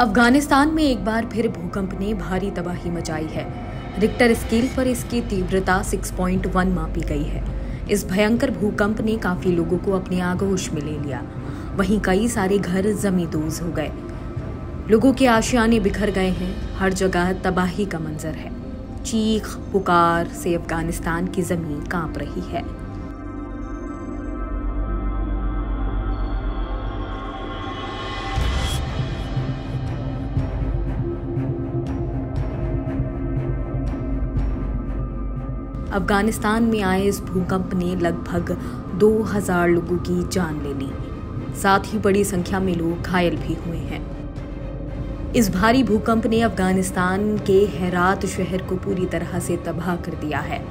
अफ़गानिस्तान में एक बार फिर भूकंप ने भारी तबाही मचाई है। रिक्टर स्केल पर इसकी तीव्रता 6.1 मापी गई है। इस भयंकर भूकंप ने काफ़ी लोगों को अपने आगोश में ले लिया। वहीं कई सारे घर जमींदोज हो गए। लोगों के आशियाने बिखर गए हैं। हर जगह तबाही का मंजर है। चीख, पुकार से अफ़गानिस्तान की ज़मीन काँप रही है। अफ़गानिस्तान में आए इस भूकंप ने लगभग 2000 लोगों की जान ले ली। साथ ही बड़ी संख्या में लोग घायल भी हुए हैं। इस भारी भूकंप ने अफ़गानिस्तान के हैरात शहर को पूरी तरह से तबाह कर दिया है।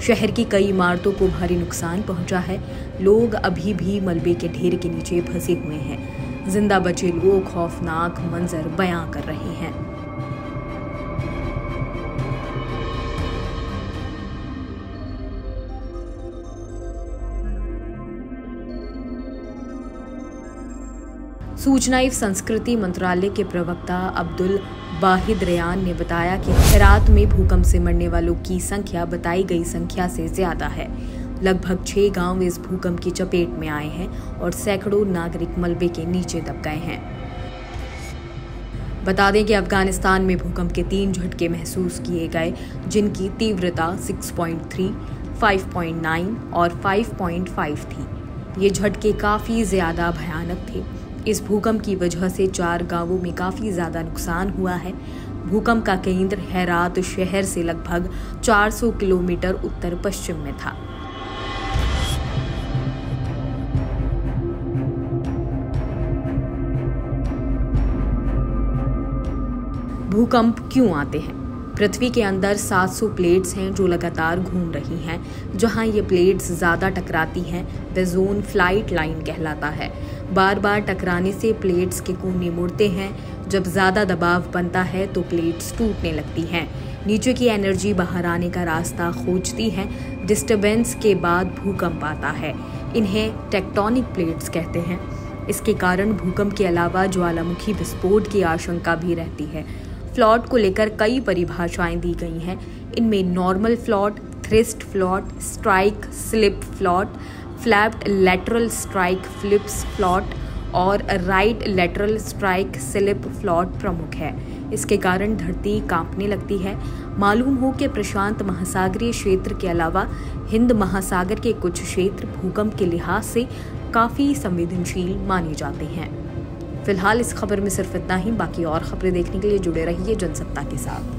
शहर की कई इमारतों को भारी नुकसान पहुँचा है। लोग अभी भी मलबे के ढेर के नीचे फंसे हुए हैं। ज़िंदा बचे लोग खौफनाक मंजर बयां कर रहे हैं। सूचना एवं संस्कृति मंत्रालय के प्रवक्ता अब्दुल वाहिद रेयान ने बताया कि हेरात में भूकंप से मरने वालों की संख्या बताई गई संख्या से ज़्यादा है। लगभग छह गाँव इस भूकंप की चपेट में आए हैं और सैकड़ों नागरिक मलबे के नीचे दब गए हैं। बता दें कि अफ़गानिस्तान में भूकंप के तीन झटके महसूस किए गए जिनकी तीव्रता 6.3, 5.9 और 5.5 थी। ये झटके काफ़ी ज़्यादा भयानक थे। इस भूकंप की वजह से चार गाँवों में काफ़ी ज़्यादा नुकसान हुआ है। भूकंप का केंद्र हैरात शहर से लगभग 400 किलोमीटर उत्तर पश्चिम में था। भूकंप क्यों आते हैं? पृथ्वी के अंदर 700 प्लेट्स हैं जो लगातार घूम रही हैं। जहाँ ये प्लेट्स ज़्यादा टकराती हैं वे जोन फ़्लाइट लाइन कहलाता है। बार बार टकराने से प्लेट्स के कोने मुड़ते हैं। जब ज़्यादा दबाव बनता है तो प्लेट्स टूटने लगती हैं। नीचे की एनर्जी बाहर आने का रास्ता खोजती है। डिस्टरबेंस के बाद भूकंप आता है। इन्हें टेक्टोनिक प्लेट्स कहते हैं। इसके कारण भूकंप के अलावा ज्वालामुखी विस्फोट की आशंका भी रहती है। फ्लॉट को लेकर कई परिभाषाएँ दी गई हैं। इनमें normal fault, thrust fault, strike, slip fault left lateral strike slip fault और right lateral strike slip fault प्रमुख है। इसके कारण धरती कांपने लगती है। मालूम हो कि प्रशांत महासागरीय क्षेत्र के अलावा हिंद महासागर के कुछ क्षेत्र भूकंप के लिहाज से काफ़ी संवेदनशील माने जाते हैं। फ़िलहाल इस खबर में सिर्फ़ इतना ही, बाकी और खबरें देखने के लिए जुड़े रहिए जनसत्ता के साथ।